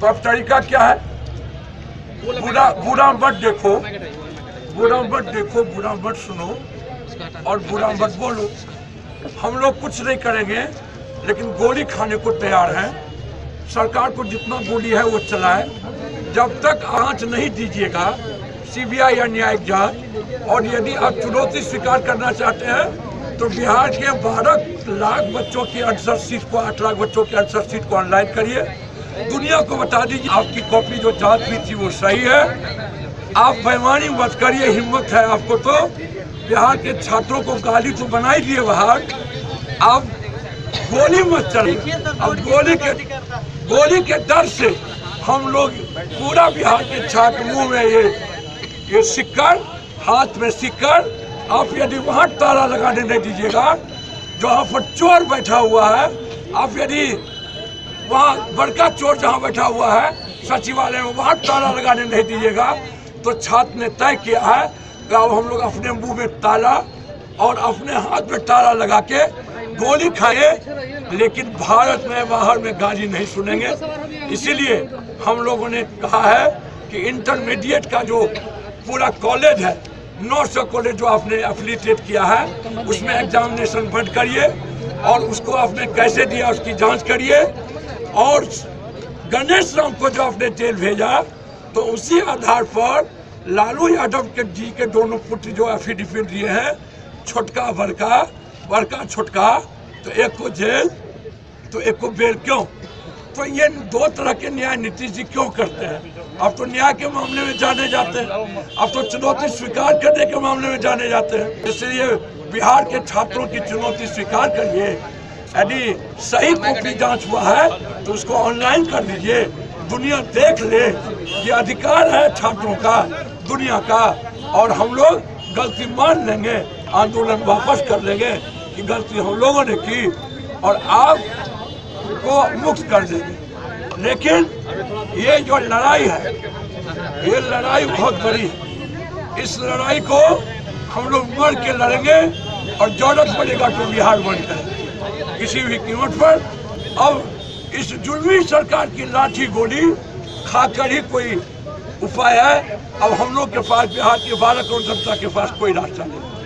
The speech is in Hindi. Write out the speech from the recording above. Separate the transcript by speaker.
Speaker 1: तो अब तरीका क्या है? बुरा बुरा मत देखो। बुरा मत देखो बुरा मत सुनो। और बुरा मत बोलो। हम लोग कुछ नहीं करेंगे, लेकिन गोली खाने को तैयार हैं। सरकार को जितना गोली है, वो चलाए जब तक आँच नहीं दीजिएगा, सीबीआई या न्यायिक जाँच, और यदि आप चुनौती स्वीकार करना चाहते हैं तो बिहार के 12 लाख बच्चों की अड़सठ सीट को 8 लाख बच्चों की अड़सठ सीट को ऑनलाइन करिए। दुनिया को बता दीजिए आपकी कॉपी जो जाँच हुई थी वो सही है। आप बेईमानी मत करिए हिम्मत है आपको तो। बिहार के छात्रों को गाली तो बना ही दिए बाहर। आप गोली मत चलिए अब गोली के गोली के डर से हम लोग पूरा बिहार के छात्र मुँह में ये ये सिक्कर हाथ में सिक्कर आप यदि वहाँ ताला लगाने नहीं दीजिएगा जहाँ पर चोर बैठा हुआ है आप यदि वहाँ बड़का चोर जहाँ बैठा हुआ है, सचिवालय में वहाँ ताला लगाने नहीं दीजिएगा। तो छात्र ने तय किया है कि अब हम लोग अपने मुँह में ताला और अपने हाथ में ताला लगा के गोली खाए लेकिन भारत में बाहर में गाली नहीं सुनेंगे। इसीलिए हम लोगों ने कहा है कि इंटरमीडिएट का जो पूरा कॉलेज है नौ सौ कॉलेज जो आपने एफिलिटेट किया है, उसमें एग्जामिनेशन बंद करिए और उसको आपने कैसे दिया उसकी जाँच करिए। और गणेश राम को जो आपने जेल भेजा तो उसी आधार पर लालू यादव के जी के दोनों पुत्र जो एफिडेविट दिए हैं, छोटका बड़का बड़का छोटका तो एक को जेल तो एक को बेल क्यों? तो ये दो तरह के न्याय नीतीश जी क्यों करते हैं? अब तो न्याय के मामले में जाने जाते हैं। अब तो चुनौती स्वीकार करने के मामले में जाने जाते हैं। इसलिए बिहार के छात्रों की चुनौती स्वीकार करिए। यदि सही कॉपी जाँच हुआ है तो उसको ऑनलाइन कर दीजिए। दुनिया देख ले, ये अधिकार है छात्रों का, दुनिया का। और हम लोग गलती मान लेंगे, आंदोलन वापस कर लेंगे कि गलती हम लोगों ने की, और आप को मुक्त कर देंगे। लेकिन ये जो लड़ाई है, ये लड़ाई बहुत बड़ी है। इस लड़ाई को हम लोग मर के लड़ेंगे और ज़रूरत पड़ेगा तो बिहार बन जाए किसी भी कीमत पर। अब इस जुलमी सरकार की लाठी गोली खाकर ही कोई उपाय है। अब हम लोग के पास, बिहार के बारह करोड़ जनता के पास कोई रास्ता नहीं।